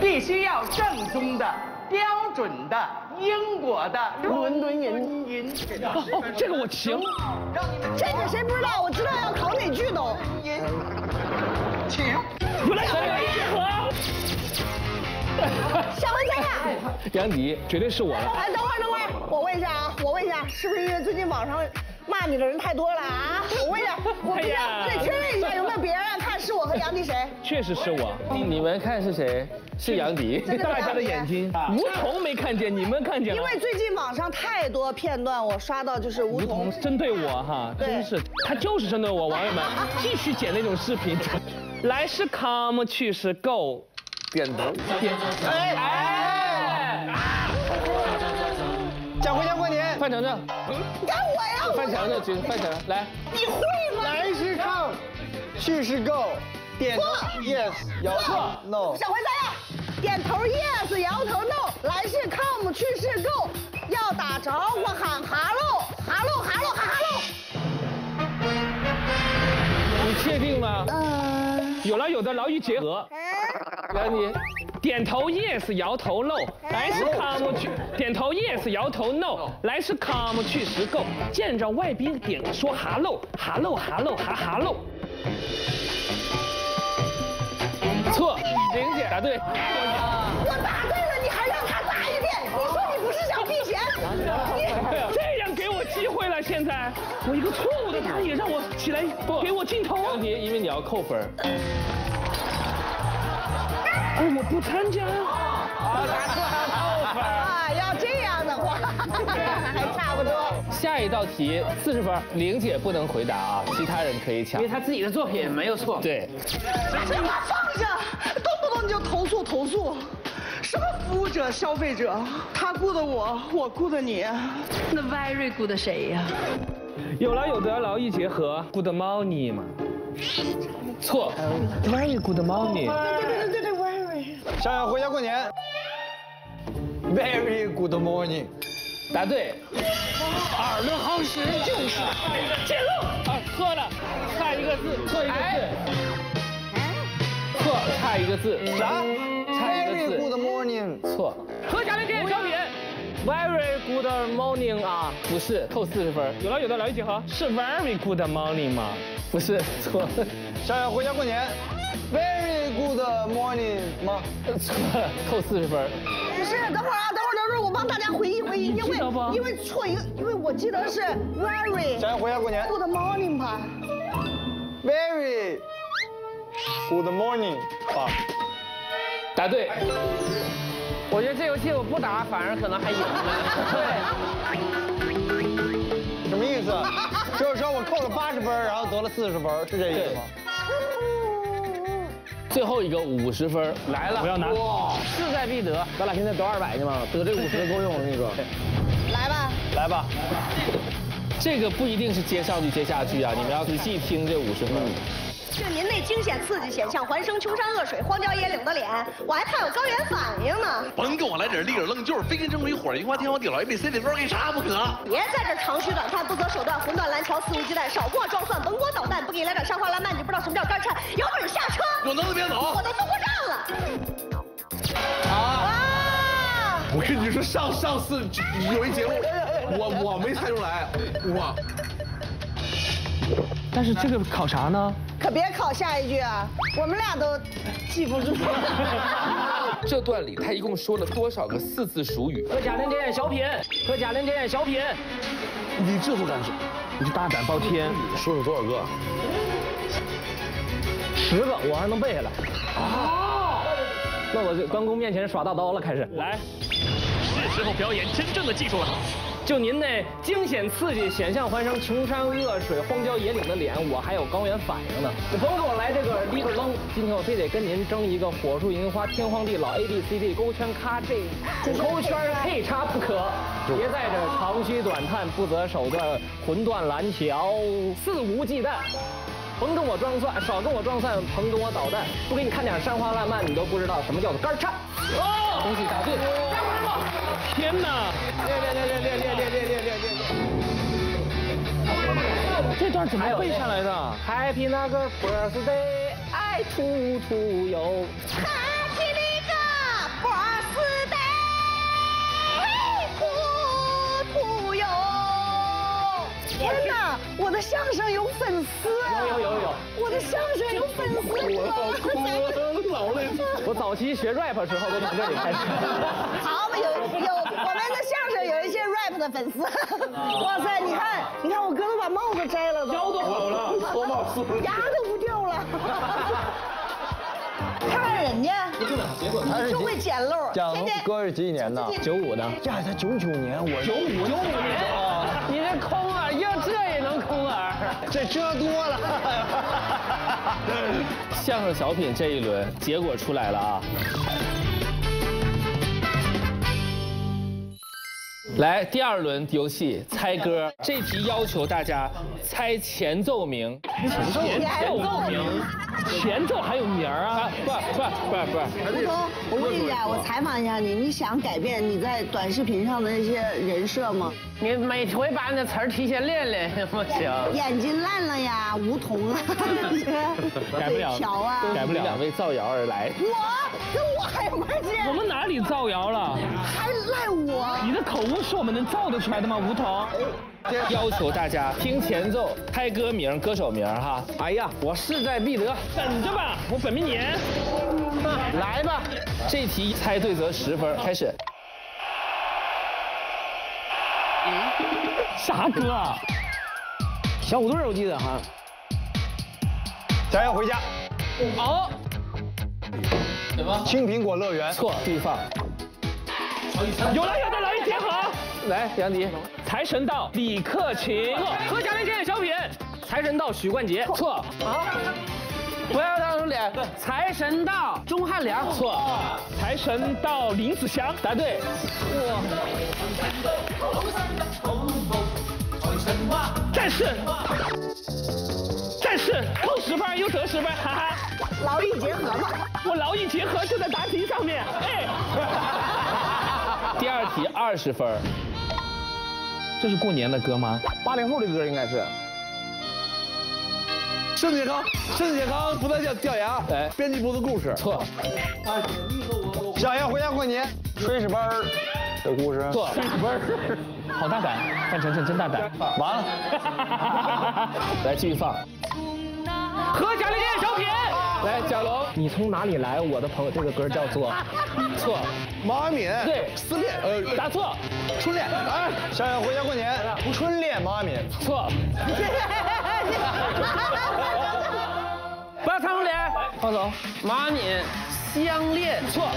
必须要正宗的、标准的英国的伦敦音音。哦，这个我行。这个谁不知道？我知道要考哪句都。请。有来有来，结合。小文猜呀。杨迪，绝对是我了。哎，等会儿等会儿，我问一下啊，我问一下，是不是因为最近网上骂你的人太多了啊？我问一下，我不要得确认一下有没有别是我和杨迪谁？确实是我。你们看是谁？是杨迪。大家的眼睛，吴彤没看见，你们看见了。因为最近网上太多片段，我刷到就是吴彤针对我哈，真是他就是针对我，网友们 继续剪那种视频。来是 come，去是 go。点头，点，哎哎，讲回家过年，范丞丞，你看我呀，范丞丞，范丞，来，你会吗？来是 come，去是 go，点头 yes，摇头 no，小回猜呀，点头 yes，摇头 no，来是 come，去是 go，要打招呼喊 hello，hello，hello，喊 hello，你确定吗？嗯，有了有的，劳逸结合。来你点头 yes，摇头 no，来是 come 去，点头 yes，摇头 no，来是 come 去时 go，见着外宾点说 hello，hello，hello，哈 hello。错，玲姐答对。我答对了，你还让他答一遍？你说你不是想避嫌？你这样给我机会了，现在我一个错误的答也让我起来不给我镜头。杨迪，因为你要扣分。我不参加。啊，答错还扣分啊！要这样的话，还差不多。下一道题四十分，玲姐不能回答啊，其他人可以抢。因为她自己的作品没有错。对。你把放下，动不动你就投诉投诉，什么服务者、消费者，他雇的我，我雇的你，那 very good 谁呀？有劳有得，劳逸结合，good morning 嘛。错，very good morning。对对对对对，very。想想回家过年，very good morning。答对。耳朵好使就是。记录。啊，错了，差一个字，错一个字。错，差一个字。啥？差一个字。very good morning。错。何家的电影小品。Very good morning 啊，不是，扣四十分。有了有的，来一起合，是 very good morning 吗？不是，错。想要回家过年，very good morning 吗？错，扣四十分。不是，等会儿啊，等会儿，等会儿，我帮大家回忆回忆，因为因为错一个，因为我记得是 very。想想回家过年，good morning 吧。Very good morning 啊，答对。我觉得这游戏我不打，反而可能还赢。对。什么意思？就是说我扣了八十分，然后得了四十分，是这意思吗？最后一个五十分来了，我要拿。哇，势在必得。咱俩现在得二百呢嘛，得这五十够用，我跟你说。来吧，来吧。这个不一定是接上句接下句啊，你们要仔细听这五十分。是您那惊险刺激、险象环生、穷山恶水、荒郊野岭的脸，我还怕有高原反应呢。甭跟我来点立着愣就是飞根蒸水火樱花天荒地老 A B C D 都给啥不可。别在这长吁短叹、不择手段、魂断蓝桥、肆无忌惮、少给我装蒜、甭给我捣蛋。不给你来点山花烂漫，你不知道什么叫干颤。有本事下车。有能耐别走。我都坐过账了。啊！我跟你说，上上次有一节目，我我没猜出来，哇！但是这个考啥呢？可别考下一句啊！我们俩都记不住。这段里他一共说了多少个四字熟语？和贾玲电影小品，和贾玲电影小品。你这都敢说？你是大胆包天！说了多少个？十个，我还能背下来。啊。那我就关公面前耍大刀了，开始来。时候表演真正的技术了。就您那惊险刺激、险象环生、穷山恶水、荒郊野岭的脸，我还有高原反应呢。你甭给我来这个立个愣，今天我非得跟您争一个火树银花、天荒地老、A B C D 勾圈咔这勾圈配叉不可。别在这长吁短叹、不择手段、魂断蓝桥、肆无忌惮。甭跟我装蒜，少跟我装蒜，甭跟我捣蛋。不给你看点山花烂漫，你都不知道什么叫做肝颤。哦，恭喜答对！天哪！练练练练练练练练练练练！这段怎么背下来的？Happy 那个 birthday，爱兔兔哟。相声有粉丝，有有有有，我的相声有粉丝，你知道吗？老累。我早期学 rap 时候都从这里开始。好，有有我们的相声有一些 rap 的粉丝。哇塞，你看，你看我哥都把帽子摘了都，腰都好了，脱帽子。牙都不掉了。看看人家，他是就会捡漏，蒋天天哥是几几年的？九五的，呀，他九九年，我九五九五年，你这空啊，要这这遮多了。相声小品这一轮结果出来了啊！来，第二轮游戏猜歌，这题要求大家猜前奏名。前奏名，前奏还有名儿啊？不不不不，吴彤，我问一下，我采访一下你，你想改变你在短视频上的那些人设吗？你每回把你的词儿提前练练行不行？眼睛烂了呀，梧桐啊，那些 改不了，条啊，改不了。两位造谣而来，我跟我还有关系？我们哪里造谣了？还赖我？你的口误是我们能造得出来的吗？吴桐，要求大家听前奏，猜歌名、歌手名哈。哎呀，我势在必得，等着吧，我本命年。来吧，这题猜对则十分，开始。啥歌啊？小虎队我记得哈。咱要回家。好，什么？青苹果乐园。错，地方。有了有了，劳逸结合。来，杨迪，财神到，李克勤。错，何家人电影小品。财神到，许冠杰。错。啊。不要当初脸。财神到，钟汉良。错。财神到，林子祥。答对。战士，战士，扣十分又得十分，哈哈。劳逸结合嘛。我劳逸结合就在答题上面，哎。第二题二十分。这是过年的歌吗？八零后的歌应该是。盛健康，盛健康不在家掉牙，哎，编辑部的故事。错。想要回家过年，炊事班的故事。错。炊事班好大胆，范丞丞真大胆。完了。来继续放。何家的电影小品。来，贾龙，你从哪里来？我的朋友，这个歌叫做。错。毛阿敏。对。失恋。呃，答错。春恋。哎，想要回家过年，春恋毛阿敏。错。不要擦红脸，放手。毛阿敏相恋。错。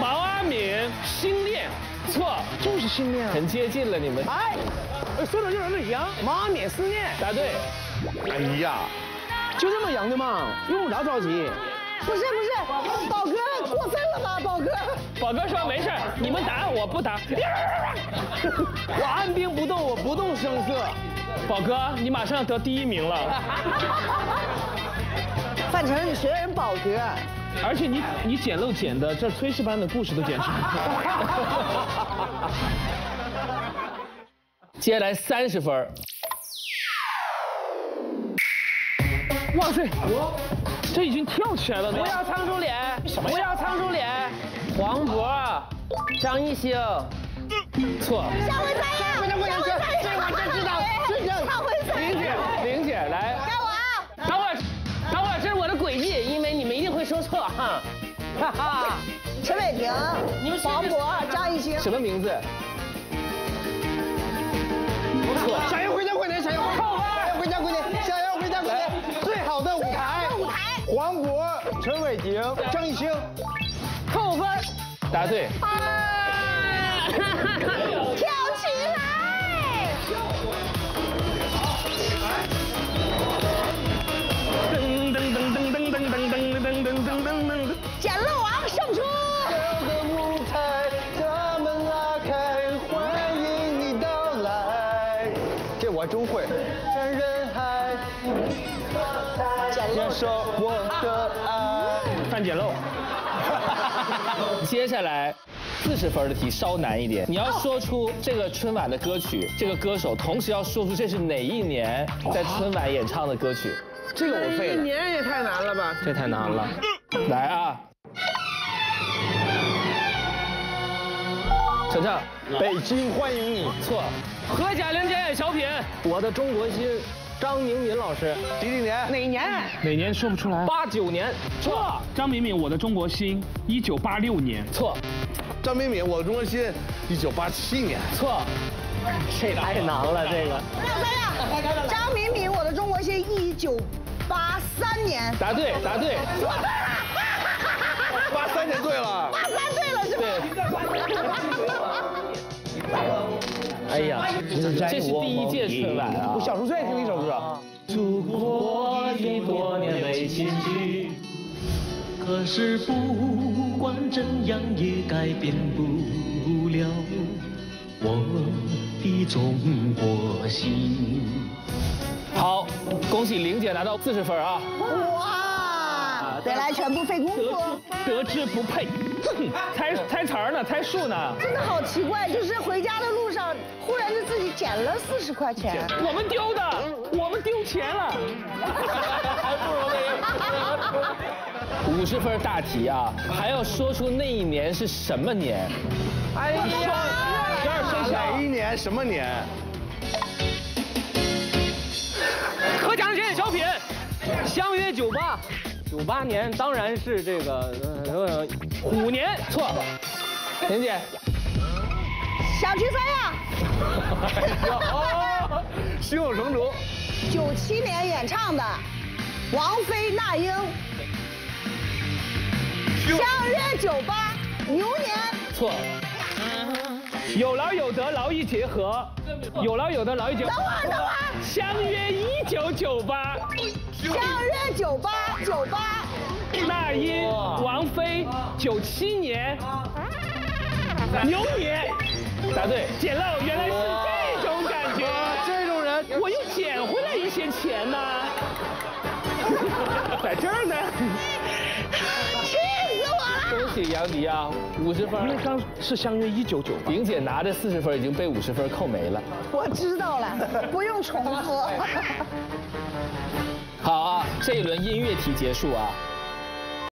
毛阿敏心恋。错，就是心恋。很接近了，你们。哎，说的就是那样。毛阿敏思念。答对。哎呀，就这么赢的嘛，用不着着急。不是不是，宝哥过分了吧，宝哥。宝哥说没事，你们打我不打。我按兵不动，我不动声色。宝哥，你马上要得第一名了。范丞，你学人宝哥。而且你你捡漏捡的，这炊事班的故事都捡出来。接下来三十分。哇塞，这已经跳起来了。不要仓鼠脸，不要仓鼠脸。黄渤、张艺兴。错。下回猜呀！回家过年这这我真知道，真正。下回猜。玲姐，玲姐来。该我啊！等会儿，等会儿，这是我的诡计，因为你们一定会说错哈。哈哈。陈伟霆、黄渤、张艺兴。什么名字？错。想要回家过年，想要回家过年，想要回家过年，最好的舞台。舞台。黄渤、陈伟霆、张艺兴。扣分。答对。跳起来！受我的爱。范简陋。接下来四十分的题稍难一点，你要说出这个春晚的歌曲，这个歌手，同时要说出这是哪一年在春晚演唱的歌曲。这个我废了。一年也太难了吧？这太难了。来啊！程程，北京欢迎你。错。何贾玲表演小品，我的中国心，张明敏老师，几几年？哪年？哪年说不出来？八九年，错张敏敏，《我的中国心》，一九八六年。错张敏敏，我的中国心，一九八七年。错，这太难了，这个。张敏敏，我的中国心，一九八三年。答对答对，八三年对了。八三对呀，这是第一届春晚啊。我小时候最爱听的一首歌。祖国已多年没亲聚，可是不管怎样也改变不了我的中国心。好，恭喜玲姐拿到四十分啊！哇，得来全部费功夫。得之不配，哼猜猜词儿呢，猜数呢。真的好奇怪，就是回家的路上，忽然就自己捡了四十块钱。我们丢的，我们丢钱了。五十分大题啊，还要说出那一年是什么年？哎呀，十二生肖哪一年？什么年？何家玲家演小品，相约九八，九八年当然是这个呃虎年，错，玲姐，小区三呀，胸有成竹。九七年演唱的王菲、那英，相约九八牛年。错，有劳有得，劳逸结合。有劳有得，劳逸结合。等会儿，等会儿，相约一九九八，相约九八九八，那英、王菲，九七年牛年。答对。捡漏，原来是这种感觉。这种人，我又捡回来一些钱呢，在这儿呢。恭喜杨迪啊，五十分。因为刚是相约一九九八。玲姐拿着四十分，已经被五十分扣没了。我知道了，不用重复。好啊，这一轮音乐题结束啊。